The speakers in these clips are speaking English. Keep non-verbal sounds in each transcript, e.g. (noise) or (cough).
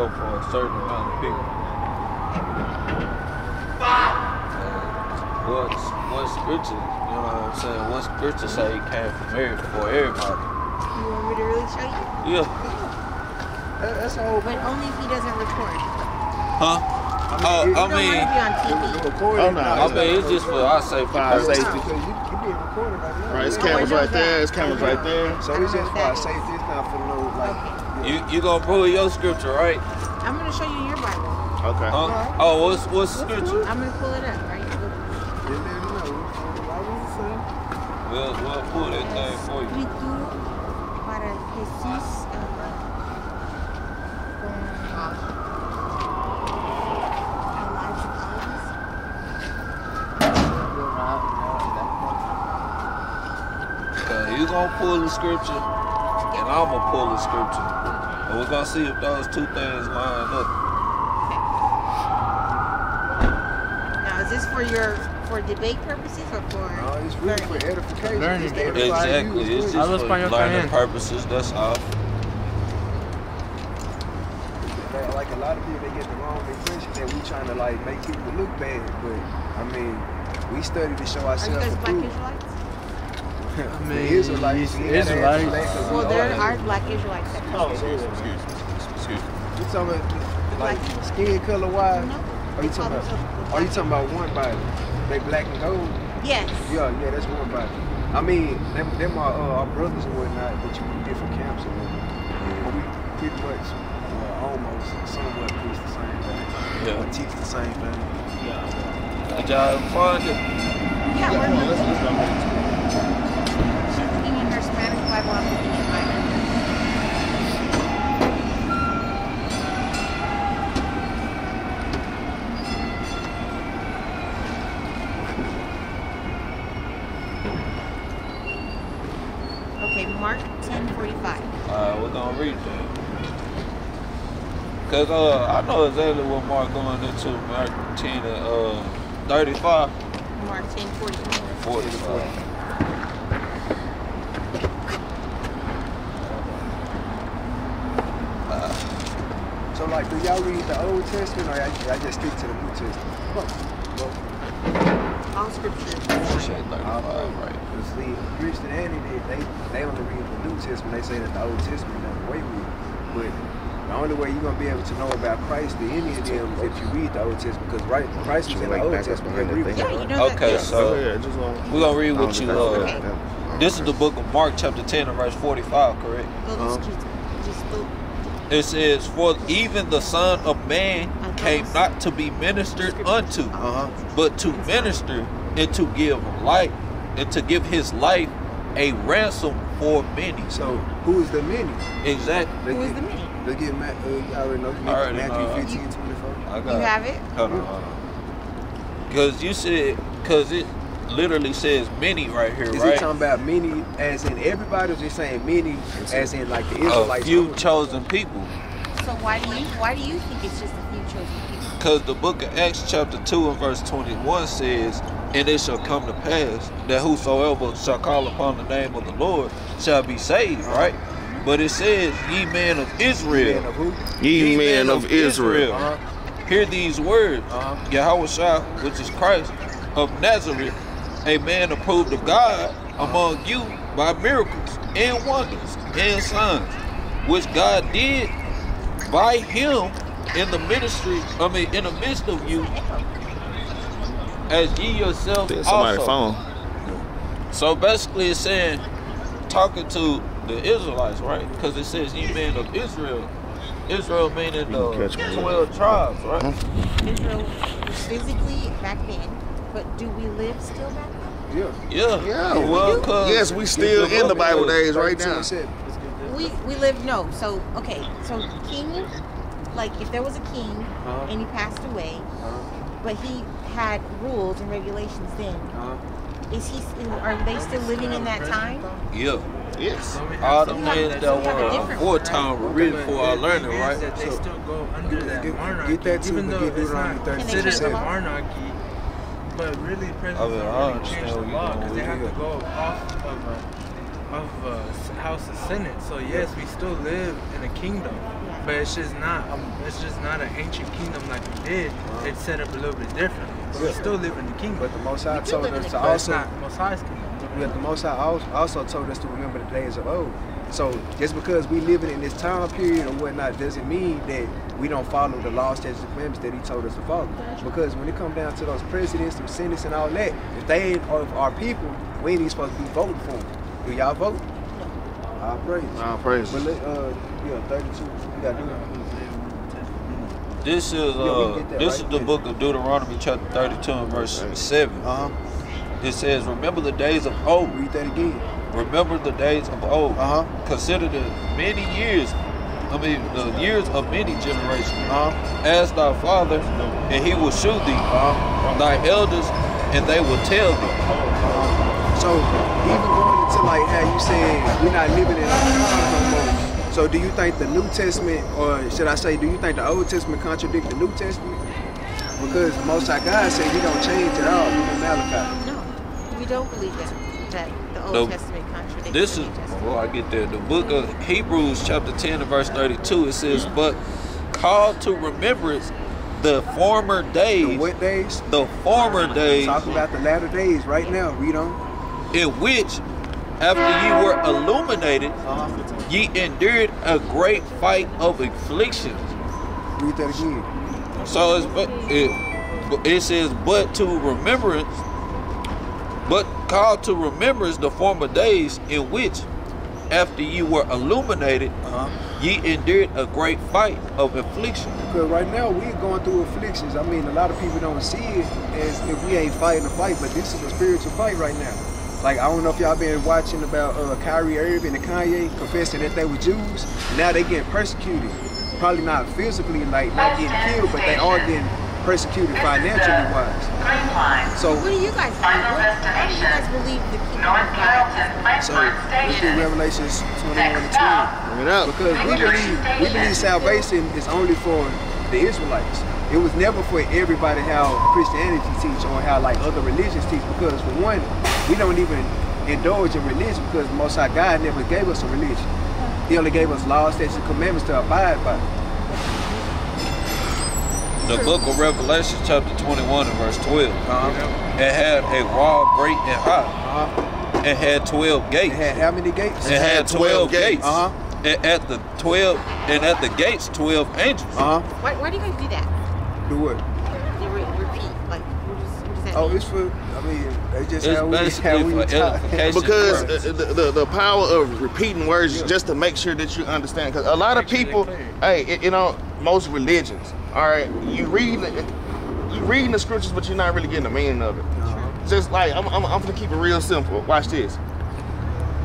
come for a certain amount of people. What what scripture, you know what I'm saying? What scripture say he came from every, for everybody? You want me to really show you? Yeah. That- That's all. But only if he doesn't record. Huh? Oh, I uh, You don't mean, to be on TV. recording. Oh, no. I mean, it's just for our safety. For our safety. Because you, you being recorded right now. Right, it's cameras right there. It's cameras right there. So it's just for our safety. It's not for no like. You you gonna pull your scripture, right? I'm going to show you your Bible. Okay. Huh? Oh, what's what's the scripture? I'm going to pull it up, right? You let them know. Why was it saying? We'll we'll pull that thing for you. Para Jesús uh, con Elijah Collins. Okay, you gonna pull the scripture, and I'm gonna pull the scripture, and we're gonna see if those two things line up. Now, is this for your for debate purposes or for? No, it's really for learning? edification. Learning. It's you Exactly, it's just for learning purposes. That's all. Like, like a lot of people, they get the wrong impression that we trying to like make people look bad. But I mean, we study to show ourselves. Are you ourselves guys black approved. Israelites? The mean, Israelites, he's we gotta Israelites. add to that 'cause we Well, there are black Israelites that Oh, excuse me, excuse me, excuse me. You talking about like skin color wise? No. Are you talking about? themselves Are you talking about one body? They black and gold? Yes. Yeah, yeah, that's one body. I mean, them, them are uh, our brothers and whatnot, but you in different camps and whatnot. But we pretty much uh, almost somewhat preach the same thing. Yeah. Or teach the same thing. Did y'all find it? Yeah, we're Let's, let's go ahead. She's looking in her Spanish Bible. I'm in mine. Okay, Mark 10:45. Alright, we're gonna read that. Cause uh, I know exactly what Mark going into. Mark 10 and uh, 35, Mark 10:45. 45. So, like, do y'all read the Old Testament or y'all, y'all just stick to the New Testament? All scripture. Shit, 35, right? Because see, Christianity, they, they only read the New Testament. They say that the Old Testament done away with. But the only way you're going to be able to know about Christ to any of them is if you read the Old Testament. Because right, Christ was in the Old Testament. behind They that agree thing. with Yeah, you know Okay, that. so- yeah, just. We're gonna read what you, uh, Okay. This is the book of Mark, chapter 10, and verse 45, correct? Go just, just go. It says, For even the Son of Man came not to be ministered unto, Uh-huh. but to minister and to give life, and to give his life a ransom for many. So, who is the many? Exactly. They Who is get- the many? They get, Ma- uh, you already know, I already Matthew know. 15, 24. I got You have it? Hold on, hold on. Because you said, because it literally says many right here, Is right? it talking about many as in everybody or just saying many as in like the Israelites? A Israelites? few only? chosen people. So why do you why do you think it's just a few chosen people? Because the book of Acts, chapter 2, and verse 21 says, And it shall come to pass that whosoever shall call upon the name of the Lord shall be saved, right? But it says, Ye men of Man Israel, of who? Ye men of Israel. Uh-huh. hear these words Uh-huh. Yahawashi, which is Christ of Nazareth, a man approved of God among you by miracles and wonders and signs, which God did by him in the ministry, I mean, in the midst of you, as ye yourselves Think somebody's also. phone. So basically, it's saying, talking to the Israelites, right? Because it says, ye men of Israel. Israel meaning You the 12 tribes, right? Israel was physically back then, but do we live still back then? Yeah. Yeah. Yeah, Well, we Yes, we still in the Bible days right now. We we live no. So okay, so king, like if there was a king Uh-huh. and he passed away, Uh-huh. but he had rules and regulations then. Uh-huh. Is he? Are they still living in that time? Yeah. Yes. All the So men that so we have a were different before time were written for our learning, right? That they So- still go under that Get- monarchy, get that to even though get it's Deuteronomy not 37. Can they considered a change the law? monarchy. But really, presidents I mean, I don't really understand change the law because they have to go off of a of a s- house of Senate. So yes, we still live in a kingdom, but it's just not. Um, it's just not an ancient kingdom like we did. It's set up a little bit differently. But we Yeah. still live in the kingdom. But the Most High We do told us a to But it's also. not Most High's kingdom. But the Most High also told us to remember the days of old. So just because we living in this time period or whatnot doesn't mean that we don't follow the laws, statutes, and commandments that He told us to follow. Because when it comes down to those presidents, them senators, and all that, if they ain't of our people, we ain't even supposed to be voting for them. Do y'all vote? All praise. All praise. But let, uh, yeah, 32. We gotta do it. This is uh, get that this right is the there. book of Deuteronomy, chapter 32, and verse 7. Uh huh. It says, Remember the days of old. Read that again. Remember the days of old. Uh huh. Consider the many years, I mean, the years of many generations. Uh huh. Ask thy father, and he will shew thee, Uh huh. thy elders, and they will tell thee. So even going into like how you said we're not living in our time no more. So do you think the New Testament, or should I say, do you think the Old Testament contradict the New Testament? Because Most High God said He don't change at all. Even Malachi. No, don't believe that that the Old No. Testament contradicts This the is, New Testament. before I get there, the book of Hebrews, chapter 10, and verse 32, it says, But call to remembrance the former days. The days, what days? the former days Talking about the latter days right now. Read on. in which, after ye were illuminated, Uh-huh. ye endured a great fight of afflictions. Read that again. So it's, it, but it says, but to remembrance, but call to remembrance the former days in which, after you were illuminated, Uh-huh. ye endured a great fight of affliction. Because right now we're going through afflictions. I mean, a lot of people don't see it as if we ain't fighting a fight, but this is a spiritual fight right now. Like I don't know if y'all been watching about uh, Kyrie Irving and Kanye confessing that they were Jews. Now they getting persecuted. Probably not physically, like not getting killed, but they are getting persecuted financially wise. So, What do you guys believe? Final What, how do you guys destination. believe the kingdom of God? Carrollton so Lakefront let's do Station. Revelations 21 and Next 20. Bring it up. Because we believe we believe salvation is only for the Israelites. It was never for everybody how Christianity teach or how like other religions teach. Because for one, we don't even indulge in religion because the Most High God never gave us a religion. He only gave us laws, statutes, and commandments to abide by. The book of Revelation, chapter 21 and verse 12. Uh-huh. It had a wall great and high. Uh-huh. It had 12 It gates. had how many gates? It had 12 gates. Uh-huh. And at the 12 and at the gates 12 angels. Uh-huh. Why, why do you guys do that? Do what? You re- repeat. Like, what does, what does that Oh, it's for, I mean, it's just It's how we, how we talk. Because (laughs) uh, the, the, the power of repeating words just to make sure that you understand. Because a lot of Make sure people, they're hey, it- you know, most religions, all right, you read it, you reading the scriptures, but you're not really getting the meaning of it. Just like I'm, I'm, I'm gonna keep it real simple. Watch this.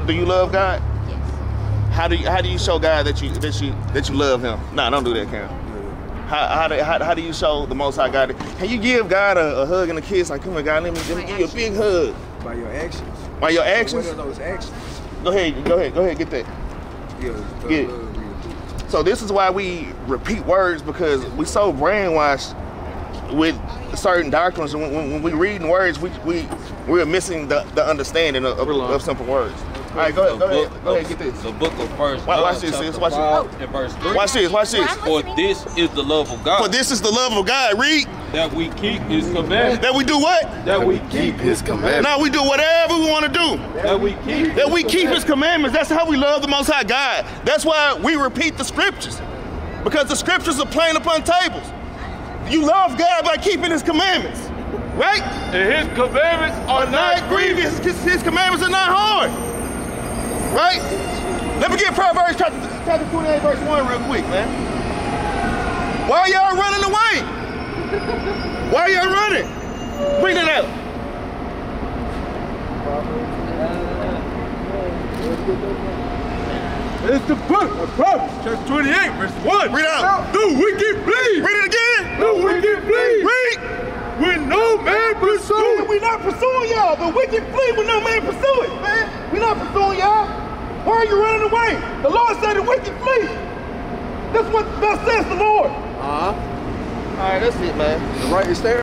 Do you love God? Yes. How do you how do you show God that you that you that you love Him? Nah, don't do that, Cam. How, how, do, how, how do you show the Most High God? Can you give God a, a hug and a kiss? Like, come here, God, let me, let me give you a big hug. By your actions. By your What actions? are those actions? Go ahead, go ahead, go ahead, get that. Yeah, uh, Yeah. So this is why we repeat words because we so brainwashed with certain doctrines. And when, when, we reading words, we we we're missing the, the understanding of, of, of simple words. All right, go ahead, go ahead, book go ahead, get this. The book of First Watch- John, watch this, sis, watch it. five and verse three. Watch this, watch this. For this is the love of God. For this is the love of God. Read that we keep His commandments. that we do what? That we keep His commandments. Now we do whatever we want to do. That we keep. That we keep His commandments. That's how we love the Most High God. That's why we repeat the scriptures because the scriptures are plain upon tables. You love God by keeping His commandments, right? And His commandments are not grievous. His, his commandments are not hard. Right? Let me get Proverbs chapter, chapter 28, verse 1 real quick, man. Why are y'all running away? Why are y'all running? Bring it out. It's the book of Proverbs, chapter 28, verse 1. Read out. The wicked flee. Read it again. The wicked flee. Read. When no man pursues. We not pursuing y'all. The wicked flee when no man pursue it, man. We not pursuing y'all. Why are you running away? The Lord said the wicked flee. That's what thus says the Lord. Uh-huh. All right, that's it, man. The right is there.